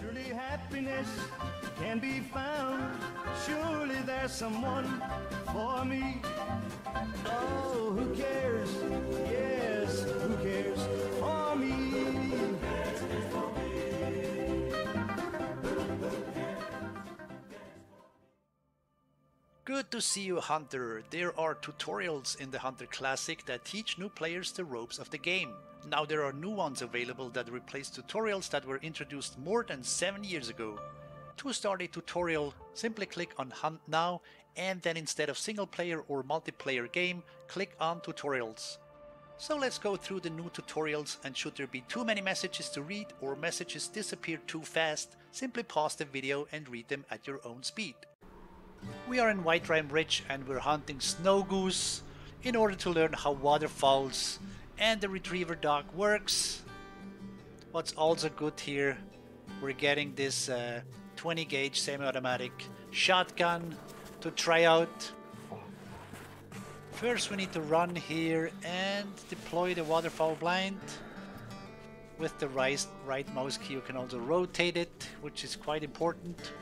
Surely happiness can be found. Surely there's someone for me. Oh, who cares? Good to see you, Hunter. There are tutorials in the Hunter Classic that teach new players the ropes of the game. Now there are new ones available that replace tutorials that were introduced more than 7 years ago. To start a tutorial, simply click on Hunt Now and then instead of single player or multiplayer game, click on Tutorials. So let's go through the new tutorials and should there be too many messages to read or messages disappear too fast, simply pause the video and read them at your own speed. We are in Whiterime Ridge and we're hunting snow goose in order to learn how waterfowls and the retriever dog works. What's also good here, we're getting this uh, 20 gauge semi-automatic shotgun to try out. First we need to run here and deploy the waterfowl blind. With the right, right mouse key you can also rotate it, which is quite important.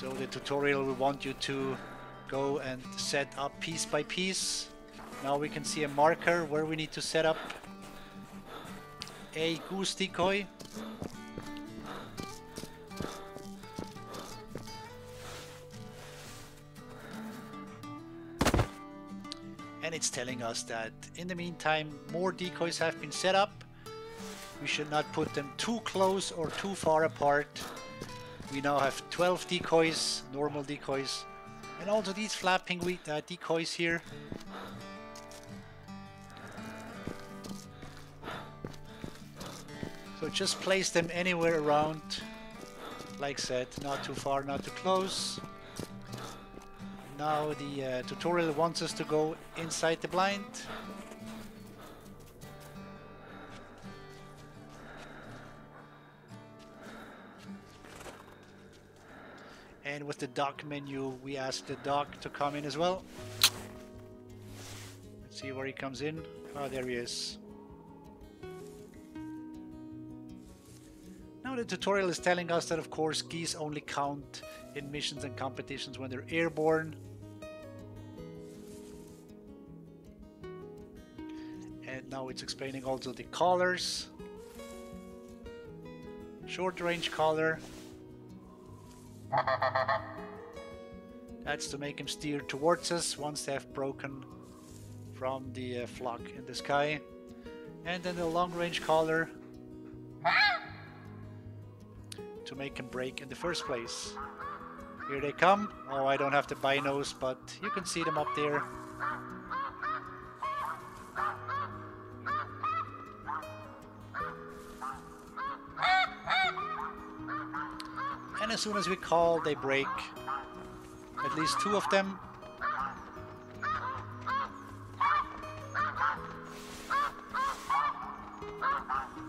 So the tutorial will want you to go and set up piece by piece. Now we can see a marker where we need to set up a goose decoy. And it's telling us that in the meantime more decoys have been set up. We should not put them too close or too far apart. We now have 12 decoys, normal decoys, and also these flapping uh, decoys here. So just place them anywhere around, like said, not too far, not too close. Now the uh, tutorial wants us to go inside the blind. And with the dog menu, we ask the dog to come in as well. Let's see where he comes in. Oh, there he is. Now the tutorial is telling us that of course geese only count in missions and competitions when they're airborne. And now it's explaining also the colors. Short range caller, that's to make him steer towards us once they have broken from the uh, flock in the sky. And then the long range caller to make him break in the first place. Here they come. Oh, I don't have the binos, but you can see them up there. And as soon as we call, they break. At least two of them.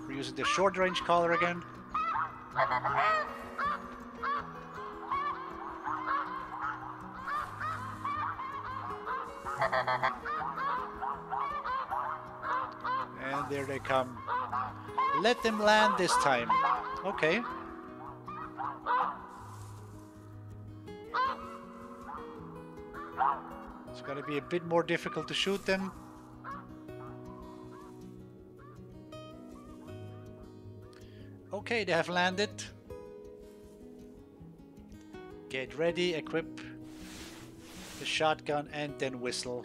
We're using the short range caller again. And there they come. Let them land this time. Okay. It's gonna be a bit more difficult to shoot them. Okay, they have landed. Get ready, equip the shotgun and then whistle.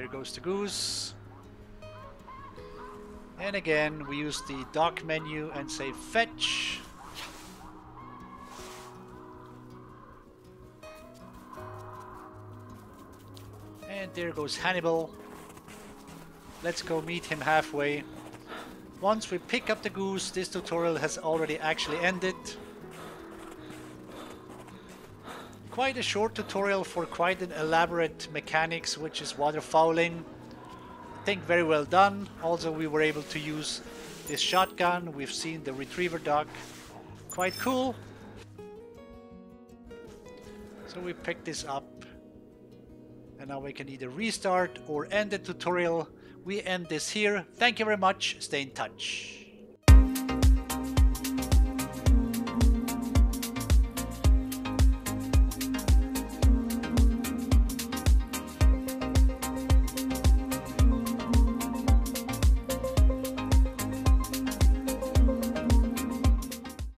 There goes the goose. And again, we use the dog menu and say fetch. And there goes Hannibal. Let's go meet him halfway. Once we pick up the goose, this tutorial has already actually ended. Quite a short tutorial for quite an elaborate mechanics, which is waterfowling. I think very well done. Also, we were able to use this shotgun. We've seen the retriever dog. Quite cool. So we picked this up. And now we can either restart or end the tutorial. We end this here. Thank you very much. Stay in touch.